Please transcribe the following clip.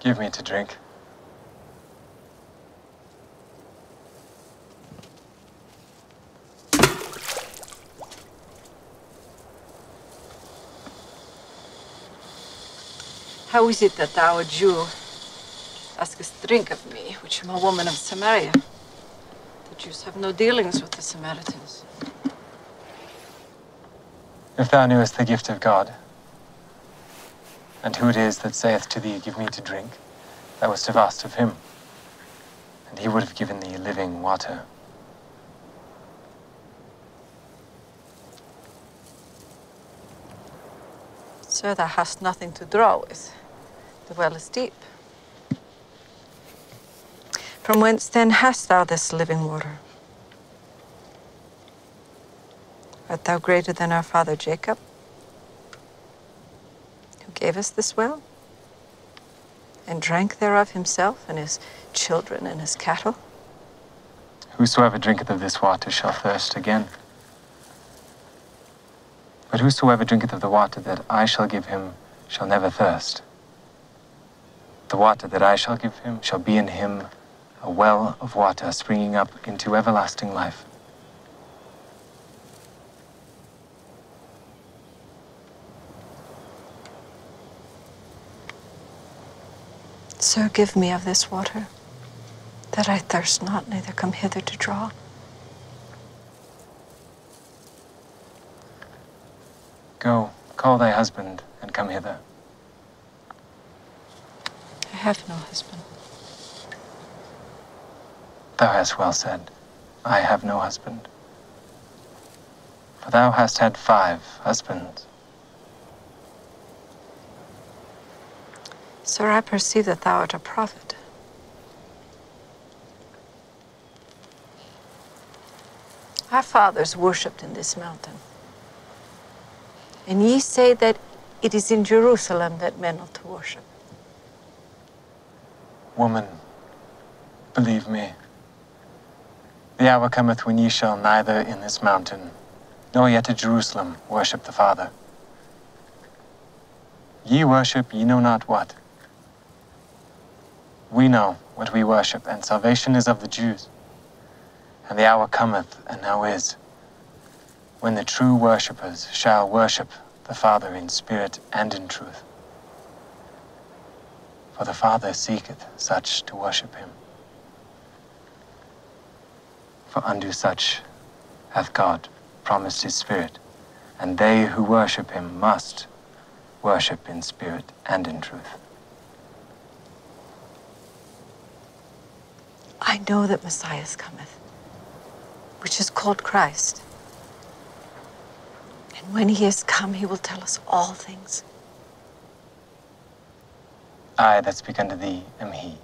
Give me to drink. How is it that thou, a Jew, askest drink of me, which am a woman of Samaria? The Jews have no dealings with the Samaritans. If thou knewest the gift of God, and who it is that saith to thee, Give me to drink, thou wouldst have asked of him, and he would have given thee living water. Sir, thou hast nothing to draw with. The well is deep. From whence then hast thou this living water? Art thou greater than our father Jacob, gave us this well, and drank thereof himself and his children and his cattle? Whosoever drinketh of this water shall thirst again. But whosoever drinketh of the water that I shall give him shall never thirst. The water that I shall give him shall be in him a well of water springing up into everlasting life. Sir, give me of this water, that I thirst not, neither come hither to draw. Go, call thy husband, and come hither. I have no husband. Thou hast well said, I have no husband. For thou hast had five husbands. Sir, I perceive that thou art a prophet. Our fathers worshipped in this mountain. And ye say that it is in Jerusalem that men ought to worship. Woman, believe me, the hour cometh when ye shall neither in this mountain, nor yet at Jerusalem worship the Father. Ye worship ye know not what. We know what we worship, and salvation is of the Jews. And the hour cometh, and now is, when the true worshippers shall worship the Father in spirit and in truth. For the Father seeketh such to worship him. For unto such hath God promised his Spirit, and they who worship him must worship in spirit and in truth. I know that Messiah cometh, which is called Christ. And when he is come, he will tell us all things. I that speak unto thee am he.